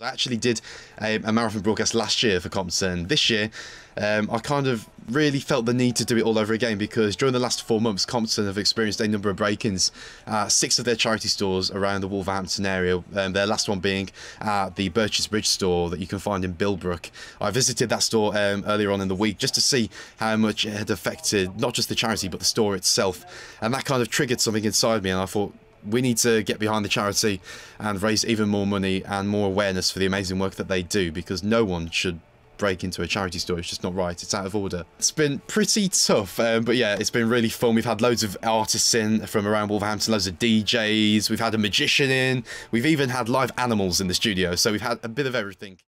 I actually did a, a, marathon broadcast last year for Compton. This year, um, I kind of really felt the need to do it all over again because during the last four months, Compton have experienced a number of break-ins. Uh, six of their charity stores around the Wolverhampton area. Um, their last one being at the Birches Bridge store that you can find in Bilbrook. I visited that store um, earlier on in the week just to see how much it had affected not just the charity but the store itself, and that kind of triggered something inside me. And I thought we need to get behind the charity and raise even more money and more awareness for the amazing work that they do because no one should break into a charity store. It's just not right. It's out of order. It's been pretty tough, um, but yeah, it's been really fun. We've had loads of artists in from around Wolverhampton, loads of DJs. We've had a magician in. We've even had live animals in the studio. So we've had a bit of everything.